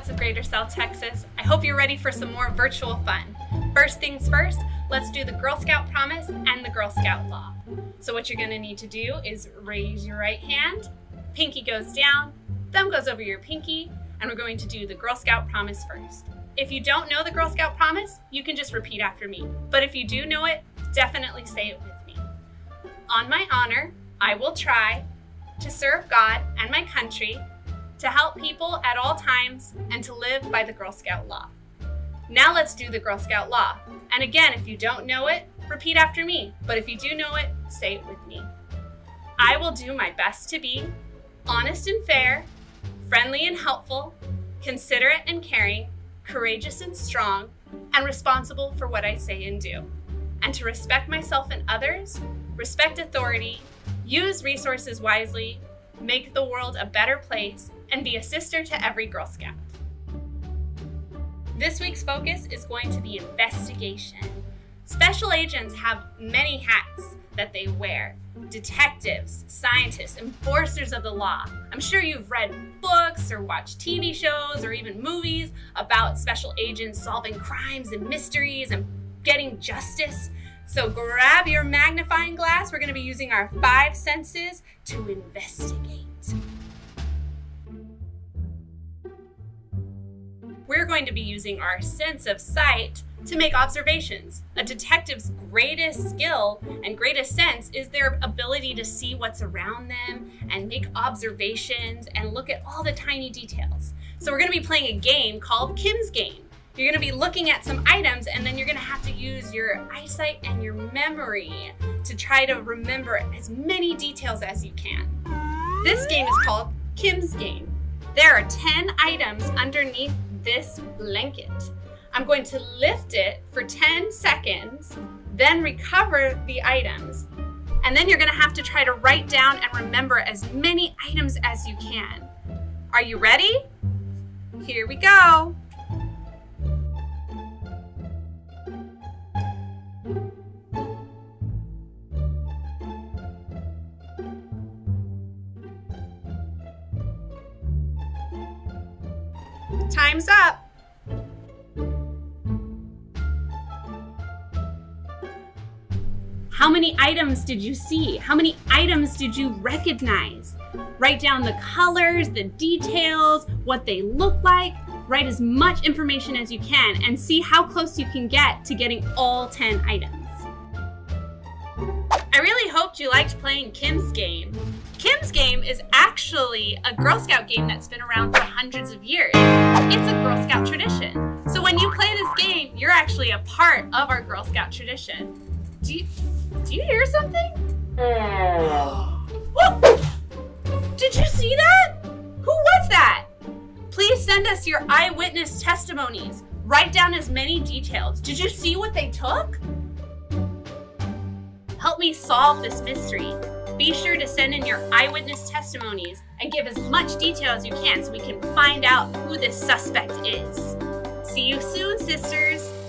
Scouts of Greater South Texas. I hope you're ready for some more virtual fun. First things first, let's do the Girl Scout Promise and the Girl Scout Law. So what you're gonna need to do is raise your right hand, pinky goes down, thumb goes over your pinky, and we're going to do the Girl Scout Promise first. If you don't know the Girl Scout Promise, you can just repeat after me. But if you do know it, definitely say it with me. On my honor, I will try to serve God and my country, to help people at all times, and to live by the Girl Scout law. Now let's do the Girl Scout law. And again, if you don't know it, repeat after me. But if you do know it, say it with me. I will do my best to be honest and fair, friendly and helpful, considerate and caring, courageous and strong, and responsible for what I say and do. And to respect myself and others, respect authority, use resources wisely, make the world a better place, and be a sister to every Girl Scout. This week's focus is going to be investigation. Special agents have many hats that they wear. Detectives, scientists, enforcers of the law. I'm sure you've read books or watched TV shows or even movies about special agents solving crimes and mysteries and getting justice. So grab your magnifying glass. We're going to be using our five senses to investigate. We're going to be using our sense of sight to make observations. A detective's greatest skill and greatest sense is their ability to see what's around them and make observations and look at all the tiny details. So we're gonna be playing a game called Kim's Game. You're gonna be looking at some items and then you're gonna have to use your eyesight and your memory to try to remember as many details as you can. This game is called Kim's Game. There are 10 items underneath this blanket. I'm going to lift it for 10 seconds, then recover the items. And then you're gonna have to try to write down and remember as many items as you can. Are you ready? Here we go. Time's up. How many items did you see? How many items did you recognize? Write down the colors, the details, what they look like. Write as much information as you can and see how close you can get to getting all 10 items. I really hoped you liked playing Kim's game. Kim's game is actually a Girl Scout game that's been around for hundreds of years. It's a Girl Scout tradition. So when you play this game, you're actually a part of our Girl Scout tradition. Do you, do you hear something? Hmm. Did you see that? Who was that? Please send us your eyewitness testimonies. Write down as many details. Did you see what they took? Help me solve this mystery. Be sure to send in your eyewitness testimonies and give as much detail as you can so we can find out who this suspect is. See you soon, sisters!